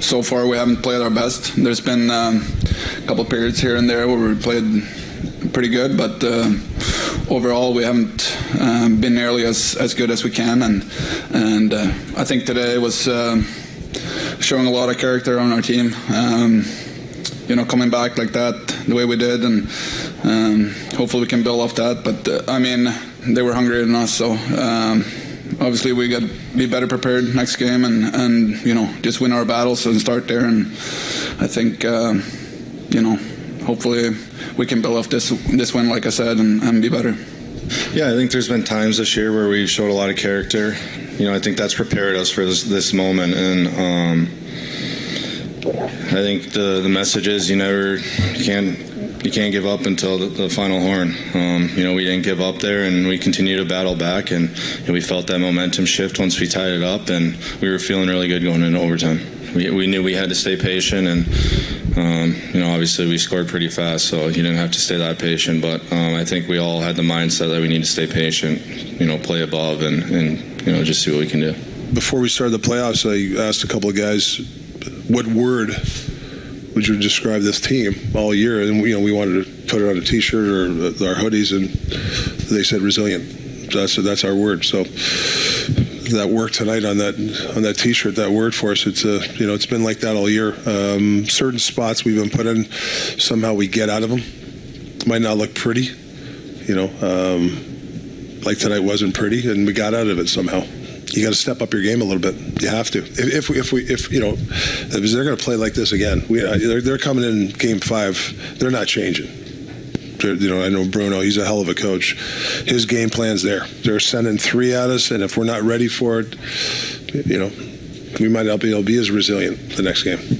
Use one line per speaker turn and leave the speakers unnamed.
so far we haven't played our best. There's been um, a couple periods here and there where we played pretty good, but uh, overall we haven't um, been nearly as, as good as we can. And and uh, I think today was uh, showing a lot of character on our team. Um, you know, coming back like that, the way we did, and um, hopefully we can build off that. But uh, I mean, they were hungrier than us, so um, obviously we got to be better prepared next game and, and you know just win our battles and start there. And I think uh, you know hopefully we can build off this this win, like I said, and, and be better.
Yeah, I think there's been times this year where we showed a lot of character. You know, I think that's prepared us for this this moment, and um, I think the the message is you never you can't you can't give up until the, the final horn. Um, you know, we didn't give up there, and we continued to battle back, and we felt that momentum shift once we tied it up, and we were feeling really good going into overtime. We, we knew we had to stay patient, and um, you know, obviously we scored pretty fast, so you didn't have to stay that patient. But um, I think we all had the mindset that we need to stay patient, you know, play above, and, and you know, just see what we can do.
Before we started the playoffs, I asked a couple of guys, "What word would you describe this team all year?" And you know, we wanted to put it on a T-shirt or our hoodies, and they said resilient. That's that's our word. So that work tonight on that on that T-shirt, that word for us. It's a you know it's been like that all year. Um, certain spots we've been put in, somehow we get out of them. Might not look pretty, you know, um, like tonight wasn't pretty, and we got out of it somehow. You got to step up your game a little bit. You have to. If, if we, if we, if you know, if they're going to play like this again, we, uh, they're, they're coming in game five. They're not changing you know, I know Bruno, he's a hell of a coach. His game plan's there. They're sending three at us, and if we're not ready for it, you know, we might not be able to be as resilient the next game.